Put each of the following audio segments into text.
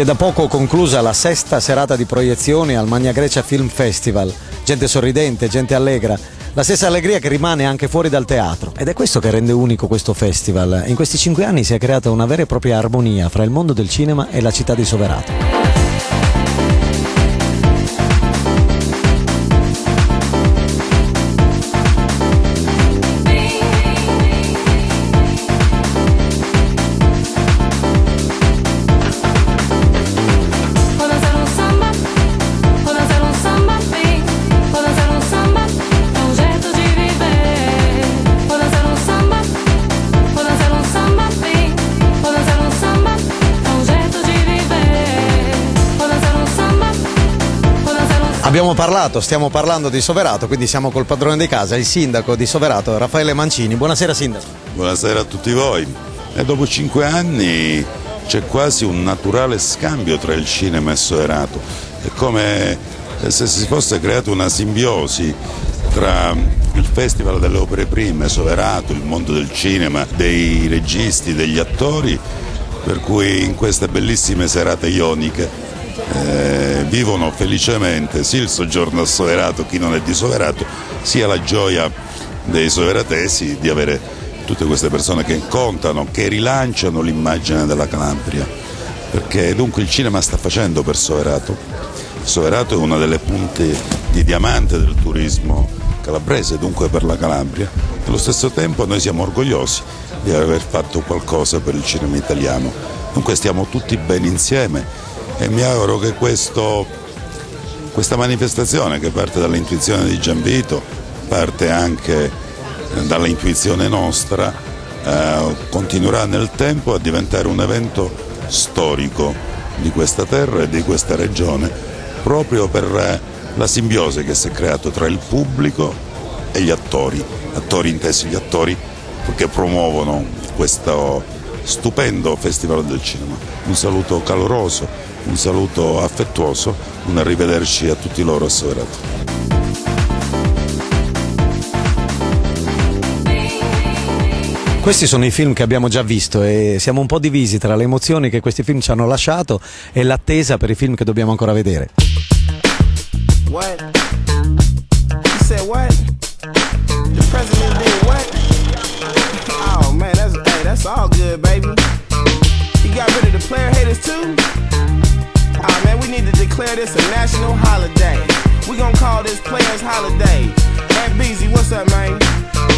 Si è da poco conclusa la sesta serata di proiezioni al Magna Grecia Film Festival. Gente sorridente, gente allegra. La stessa allegria che rimane anche fuori dal teatro. Ed è questo che rende unico questo festival. In questi cinque anni si è creata una vera e propria armonia fra il mondo del cinema e la città di Soverato. Abbiamo parlato, stiamo parlando di Soverato, quindi siamo col padrone di casa, il sindaco di Soverato, Raffaele Mancini. Buonasera sindaco. Buonasera a tutti voi. E dopo cinque anni c'è quasi un naturale scambio tra il cinema e Soverato. È come se si fosse creata una simbiosi tra il Festival delle Opere Prime, Soverato, il mondo del cinema, dei registi, degli attori, per cui in queste bellissime serate ioniche eh, vivono felicemente sia il soggiorno a Soverato, chi non è di Soverato, sia la gioia dei soveratesi di avere tutte queste persone che contano, che rilanciano l'immagine della Calabria, perché dunque il cinema sta facendo per Soverato. Soverato è una delle punte di diamante del turismo calabrese, dunque per la Calabria. Allo stesso tempo noi siamo orgogliosi di aver fatto qualcosa per il cinema italiano. Dunque stiamo tutti bene insieme e mi auguro che questo, questa manifestazione che parte dall'intuizione di Gianvito, parte anche eh, dall'intuizione nostra, eh, continuerà nel tempo a diventare un evento storico di questa terra e di questa regione, proprio per eh, la simbiosi che si è creata tra il pubblico e gli attori, attori intesi gli attori che promuovono questo stupendo Festival del Cinema. Un saluto caloroso un saluto affettuoso, un arrivederci a tutti loro a Soverato. Questi sono i film che abbiamo già visto e siamo un po' divisi tra le emozioni che questi film ci hanno lasciato e l'attesa per i film che dobbiamo ancora vedere. What? You said what? The president did what? Man, that's, all good, baby. You got rid of the player haters too? Ah, man, we need to declare this a national holiday. We gonna call this Players Holiday. Aunt Beezy, what's up, man?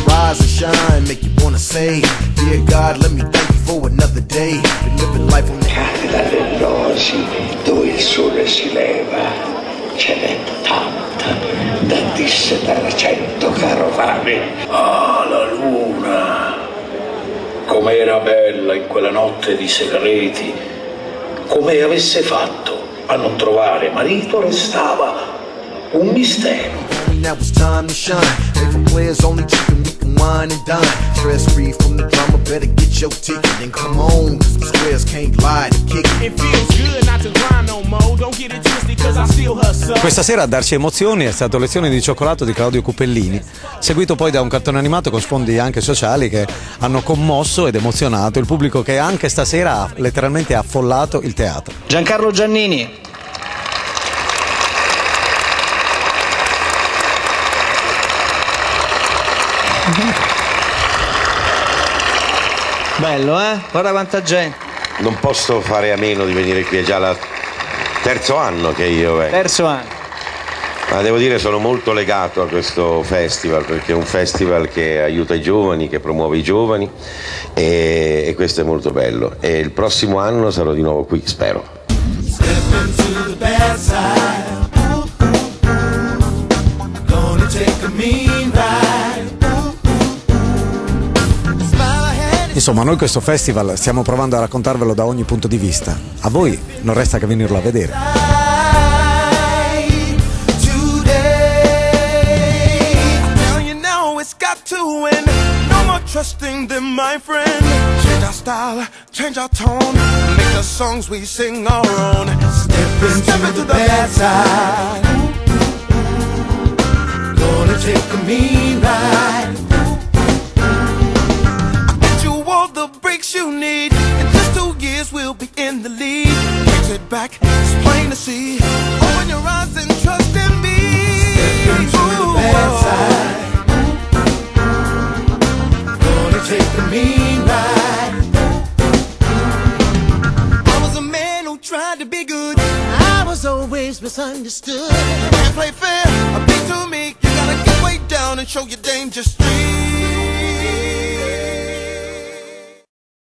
Rise and shine, make you wanna say, Dear God, let me thank you for another day. Been living life on the Catena dell'Osi, dove il sole si leva, ce n'è tanta, tantissime cento carovane. Ah, la luna! Com'era bella in quella notte di segreti come avesse fatto a non trovare marito restava un mistero. Wine and dine. Stress free from the drama, better get your ticket and come on. Cause squares can't lie to kick Questa sera a darci emozioni è stato Lezioni di cioccolato di Claudio Cupellini, seguito poi da un cartone animato con sfondi anche sociali che hanno commosso ed emozionato il pubblico che anche stasera ha letteralmente affollato il teatro. Giancarlo Giannini, Bello, eh? Guarda quanta gente. Non posso fare a meno di venire qui, è già il terzo anno che io vengo. Terzo anno. Ma devo dire sono molto legato a questo festival perché è un festival che aiuta i giovani, che promuove i giovani e, e questo è molto bello. E il prossimo anno sarò di nuovo qui, spero. Insomma, noi questo festival stiamo provando a raccontarvelo da ogni punto di vista. A voi non resta che venirlo a vedere. trusting them, my friend. Change our style, change our tone, make the songs we sing our own. Step into, Step into the bad side. Gonna take a mean ride. Open oh, your eyes and trust in me. Step into the bad side. Gonna take the mean ride. I was a man who tried to be good. I was always misunderstood. Can't play fair, too meek. You gotta get way down and show your dangerous street.